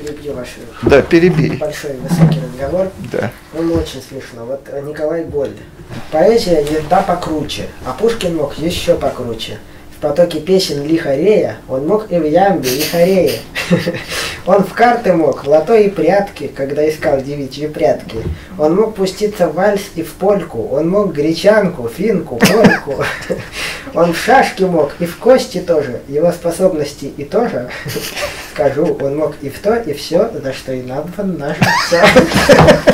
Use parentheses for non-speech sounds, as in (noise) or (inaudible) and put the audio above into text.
перебью ваш Да, перебей. большой высокий разговор. Да. Он очень смешно. Вот Николай Гольд. Поэзия езда покруче, а Пушкин мог еще покруче. В потоке песен лихарея он мог и в ямбе лихарея. (laughs) Он в карты мог, в лото и прятки, когда искал девичьи прятки. Он мог пуститься в вальс и в польку, он мог гречанку, финку, польку. (laughs) Он в шашки мог, и в кости тоже. Его способности и тоже, (laughs) скажу, он мог и в то, и все, за что и назван наш отца. (laughs)